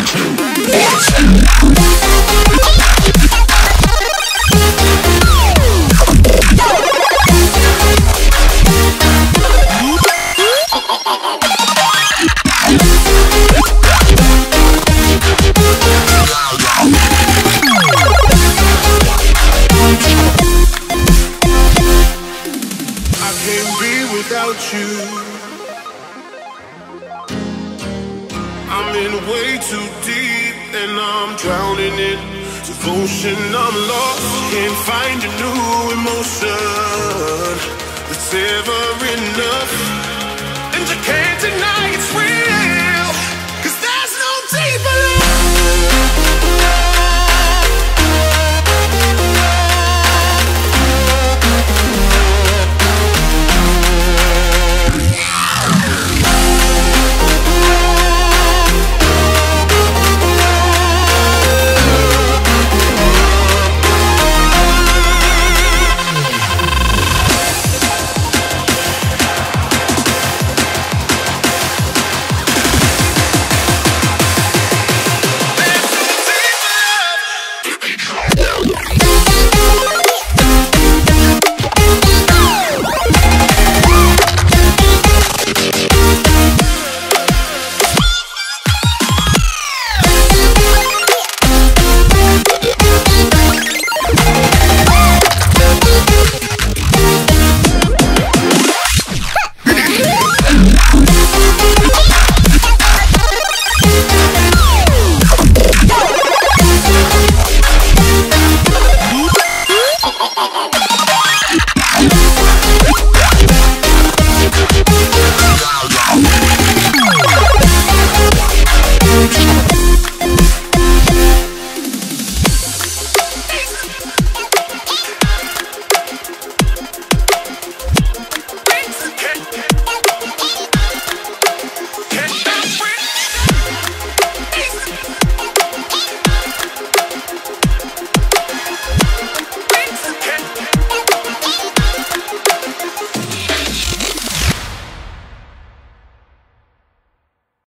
can't be without you. In way too deep and I'm drowning in devotion. I'm lost, can't find a new emotion that's ever enough. And you can't deny it's real.